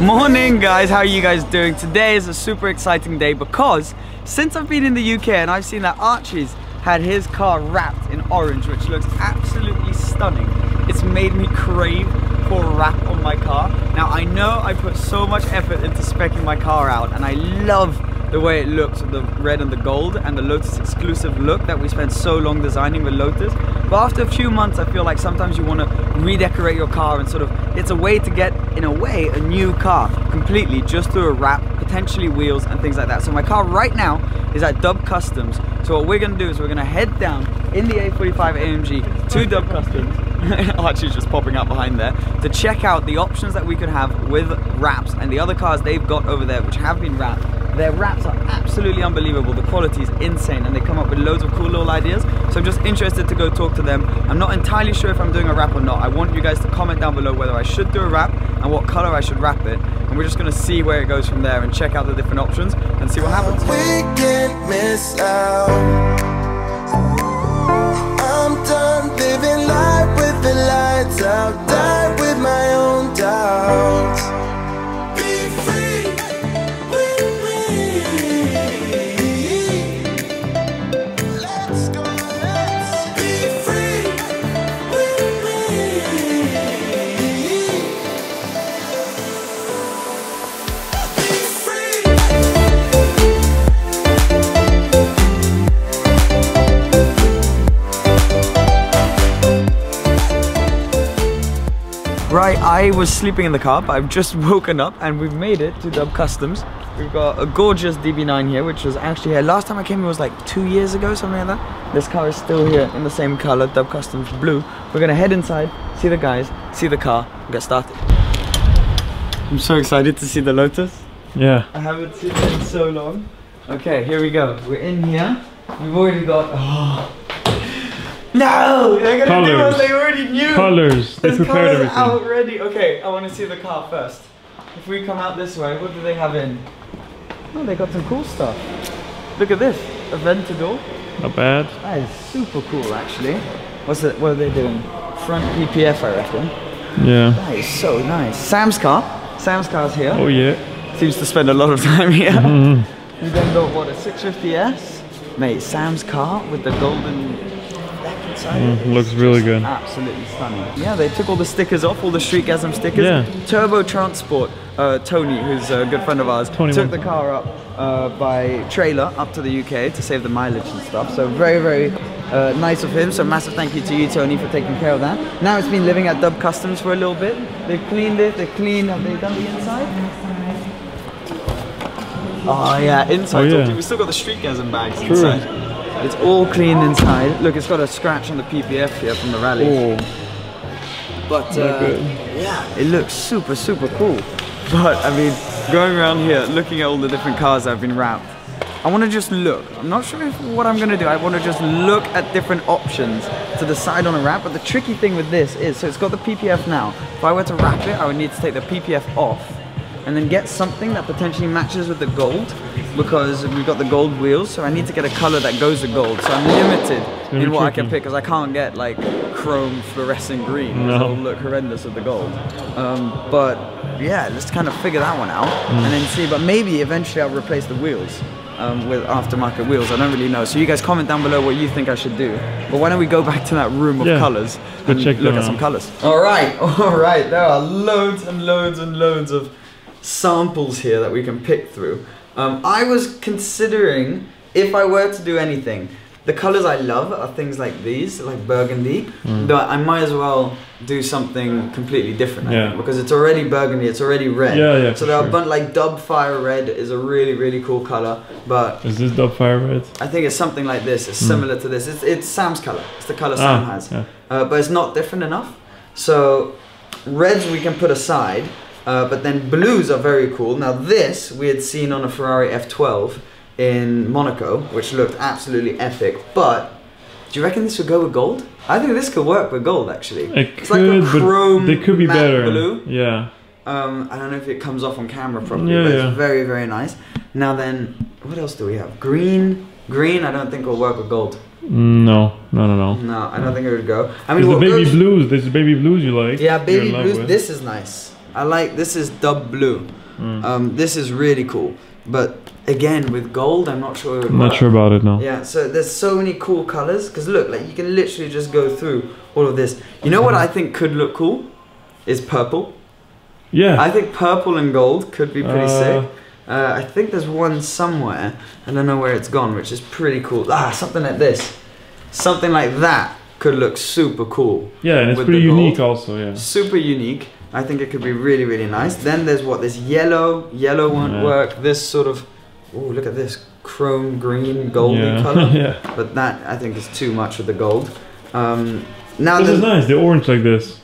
Morning guys, how are you guys doing? Today is a super exciting day because since I've been in the UK and I've seen that Archie's had his car wrapped in orange which looks absolutely stunning. It's made me crave for a wrap on my car. Now I know I put so much effort into specking my car out and I love the way it looks with the red and the gold and the Lotus exclusive look that we spent so long designing with Lotus. But after a few months, I feel like sometimes you want to redecorate your car and sort of, it's a way to get, in a way, a new car completely just through a wrap, potentially wheels and things like that. So my car right now is at Dub Customs. So what we're gonna do is we're gonna head down in the A45 AMG to Dub Customs oh, Archie's just popping up behind there to check out the options that we could have with wraps and the other cars they've got over there which have been wrapped their wraps are absolutely unbelievable. The quality is insane and they come up with loads of cool little ideas. So I'm just interested to go talk to them. I'm not entirely sure if I'm doing a wrap or not. I want you guys to comment down below whether I should do a wrap and what color I should wrap it. And we're just gonna see where it goes from there and check out the different options and see what happens. I was sleeping in the car, but I've just woken up and we've made it to Dub Customs. We've got a gorgeous DB9 here, which was actually here. Last time I came here was like two years ago, something like that. This car is still here in the same color, Dub Customs blue. We're gonna head inside, see the guys, see the car, and get started. I'm so excited to see the Lotus. Yeah. I haven't seen it in so long. Okay, here we go. We're in here. We've already got. Oh. No! They're gonna do what they already knew! Colors. They prepared colours everything. out already. Okay, I want to see the car first. If we come out this way, what do they have in? Oh, they got some cool stuff. Look at this. Aventador. Not bad. That is super cool, actually. What's it? What are they doing? Front PPF, I reckon. Yeah. That is so nice. Sam's car. Sam's car's here. Oh yeah. Seems to spend a lot of time here. Mhm. We then got what a 650S, mate. Sam's car with the golden back inside. it. Mm, looks really good. Absolutely stunning. Yeah, they took all the stickers off, all the Streetgasm stickers. Yeah. Turbo Transport, uh, Tony, who's a good friend of ours, Tony took the car up uh, by trailer up to the UK to save the mileage and stuff. So very, very uh, nice of him. So massive thank you to you, Tony, for taking care of that. Now it's been living at Dub Customs for a little bit. They've cleaned it. They've cleaned. Have they done the inside? Oh yeah, inside. Oh, yeah. We still got the Streetgasm bags True. inside. It's all cleaned inside. Look, it's got a scratch on the PPF here from the rally. Oh. But uh, yeah, it looks super, super cool. But I mean, going around here, looking at all the different cars I've been wrapped, I want to just look. I'm not sure if what I'm gonna do. I want to just look at different options to decide on a wrap. But the tricky thing with this is, so it's got the PPF now. If I were to wrap it, I would need to take the PPF off and then get something that potentially matches with the gold because we've got the gold wheels so I need to get a color that goes with gold. So I'm limited in what I can pick because I can't get like chrome fluorescent green. No. it'll look horrendous with the gold. Um, but yeah let's kind of figure that one out and then see. But maybe eventually I'll replace the wheels um, with aftermarket wheels. I don't really know. So you guys comment down below what you think I should do. But why don't we go back to that room of Yeah. colors and check look at some colors. All right all right. There are loads and loads and loads of samples here that we can pick through. Um, I was considering if I were to do anything, the colors I love are things like these, like burgundy. Mm. But I might as well do something completely different. Yeah. think, because it's already burgundy, it's already red. Yeah, yeah, So there are sure. a bunch like Dub Fire Red is a really really cool color, but Is this Dub Fire Red? I think it's something like this. It's Mm. similar to this. It's, it's Sam's color. It's the color Sam Ah, has. yeah. Uh, but it's not different enough. So reds we can put aside, uh, but then blues are very cool. Now this we had seen on a Ferrari F12 in Monaco, which looked absolutely epic. But do you reckon this would go with gold? I think this could work with gold actually. It it's could, like a chrome but they could be better. blue. Yeah. Um, I don't know if it comes off on camera properly, Yeah, but yeah. it's very, very nice. Now then, what else do we have? Green. Green, I don't think will work with gold. No, no, no, no. No, I don't think it would go. I mean, the baby goes- blues. This is baby blues you like. Yeah, baby blues. This is nice. I like. This is dub blue. Mm. Um, this is really cool. But again, with gold, I'm not sure. I'm not sure about it now. Yeah, so there's so many cool colors. Cause look, like you can literally just go through all of this. You know what I think could look cool? Is purple. Yeah. I think purple and gold could be pretty Uh, sick. Uh, I think there's one somewhere. I don't know where it's gone, which is pretty cool. Ah, something like this. Something like that could look super cool. yeah, and it's pretty unique also. Yeah. Super unique. I think it could be really, really nice. Then there's what? This yellow. Yellow won't Yeah. work. This sort of. Oh, look at this chrome green goldy yeah. color. yeah. But that I think is too much with the gold. Um, now This is nice. The orange like this.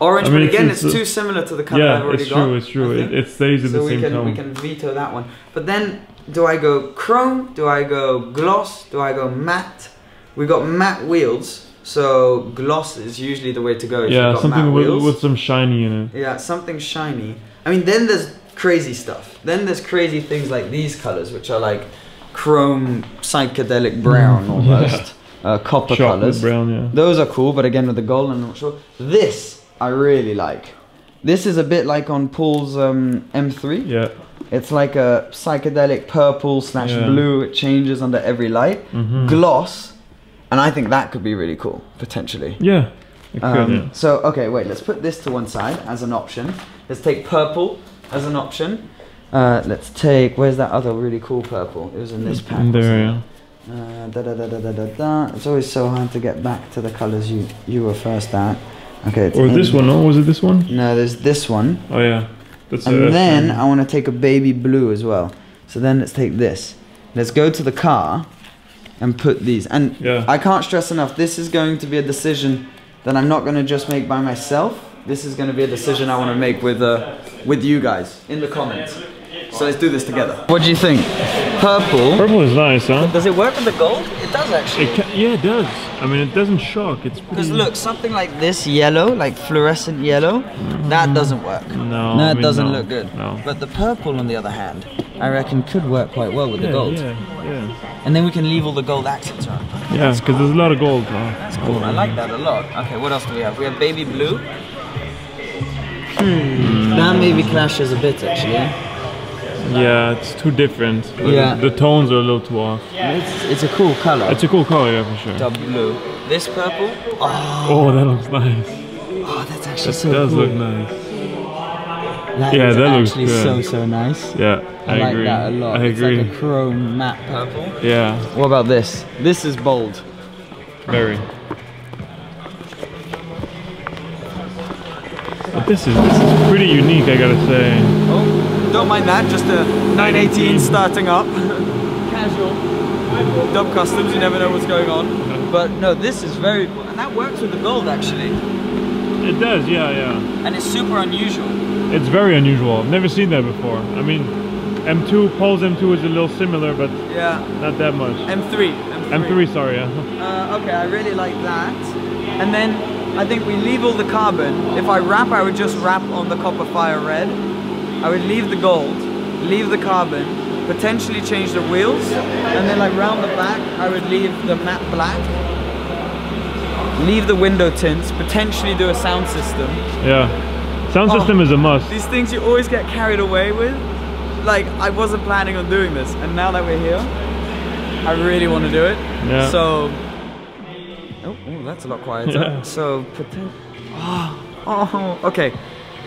orange, I mean, but again, it's it's, too similar to the color I've Yeah, already it's got. true. It's true. I It, think. it stays at so the we same can tone. we can veto that one. But then, do I go chrome? Do I go gloss? Do I go matte? We got matte wheels, so gloss is usually the way to go. If yeah, you've got something matte with, with some shiny in it. yeah, something shiny. I mean, then there's crazy stuff. Then there's crazy things like these colors, which are like chrome psychedelic brown almost, uh, copper Mm. Chocolate colors. brown. Yeah. Those are cool, but again with the gold, I'm not sure. This I really like. This is a bit like on Paul's um, M3. Yeah. It's like a psychedelic purple slash Yeah. blue. It changes under every light. Mhm. Gloss, and I think that could be really cool potentially. Yeah. It could, Um, yeah. So okay, wait. Let's put this to one side as an option. Let's take purple as an option. Uh, let's take. Where's that other really cool purple? It was in this pack. In there, yeah. Uh, da, da, da, da, da, da, da. It's always so hard to get back to the colors you you were first at. Okay. It's Or this one, no? Was it this one? No, there's this one. Oh yeah. That's And uh, then I want to take a baby blue as well. So then let's take this. Let's go to the car and put these. And Yeah. I can't stress enough, this is going to be a decision that I'm not going to just make by myself. This is going to be a decision I want to make with uh, with you guys in the comments. So let's do this together. What do you think? Purple. Purple is nice, huh? Does it work with the gold? It does actually. It ca- yeah, it does. I mean, it doesn't shock. It's Because look, something like this yellow, like fluorescent yellow, that doesn't work. No, No, I mean, doesn't no, look good. no. But the purple, on the other hand, I reckon could work quite well with yeah, the gold. Yeah, yeah. And then we can leave all the gold accents on. Yeah, because there's a lot of gold. That's cool. I like that a lot. Okay, what else do we have? We have baby blue. Hmm. That maybe clashes a bit actually. Yeah, it's too different. Yeah. The, the tones are a little too off. It's, it's a cool color. It's a cool color, yeah, for sure. Dub blue. This purple. Oh, Oh, that looks nice. oh that's actually That so does cool. look nice. That Yeah, is that looks actually good. so so nice. Yeah, I, I, like agree. that a lot. I it's agree. like a chrome matte purple. yeah, What about this? This is bold. very. But this is this is pretty unique, I gotta say. Oh, don't mind that. Just a 918 starting up. Casual. Dub customs. You never know what's going on. But no, this is very cool, and that works with the gold actually, It does, yeah, yeah. and it's super unusual. It's very unusual. I've never seen that before. I mean, M2, Paul's M2 is a little similar, but Yeah. not that much. M3. M3, sorry, yeah. Uh, okay, I really like that. And then I think we leave all the carbon. If I wrap, I would just wrap on the copper fire red. I would leave the gold, leave the carbon, potentially change the wheels, and then like round the back, I would leave the matte black. Leave the window tints, potentially do a sound system. Yeah. Sound Oh. system is a must. These things you always get carried away with. Like I wasn't planning on doing this, and now that we're here, I really want to do it. Yeah. So. Oh, oh, that's a lot quieter. Yeah. So Oh, oh, okay.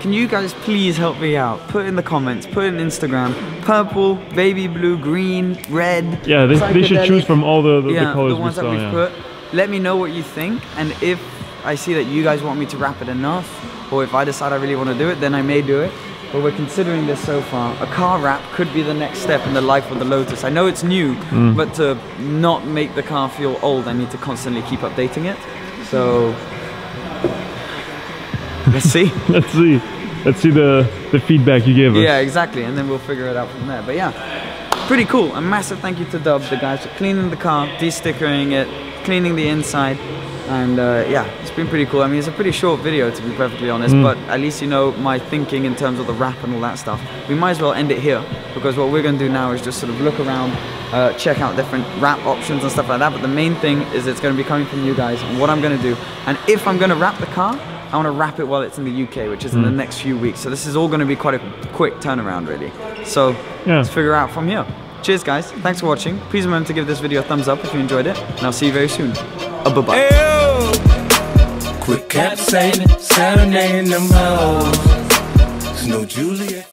Can you guys please help me out? Put in the comments. Put in Instagram. Purple, baby blue, green, red. Yeah, they, they should choose from all the, the, yeah, the colors the ones we that saw, we've yeah. put. Let me know what you think, and if I see that you guys want me to wrap it enough, or if I decide I really want to do it, then I may do it. But we're considering this so far. A car wrap could be the next step in the life of the Lotus. I know it's new, Mm. but to not make the car feel old, I need to constantly keep updating it. So Let's see. Let's see. Let's see the the feedback you gave us. Yeah, exactly, and then we'll figure it out from there. But yeah, pretty cool. A massive thank you to Dub, the guys for cleaning the car, de-stickering it, cleaning the inside, and uh, yeah, it's been pretty cool. I mean, it's a pretty short video to be perfectly honest, Mm. but at least you know my thinking in terms of the wrap and all that stuff. We might as well end it here because what we're going to do now is just sort of look around, uh, check out different wrap options and stuff like that. But the main thing is it's going to be coming from you guys and what I'm going to do. And if I'm going to wrap the car, I want to wrap it while it's in the UK, which is in the Mm. next few weeks. So this is all going to be quite a quick turnaround, really. So Yeah. let's figure out from here. Cheers, guys. Thanks for watching. Please remember to give this video a thumbs up if you enjoyed it, and I'll see you very soon. Uh, bye bye. Cap no Juliet.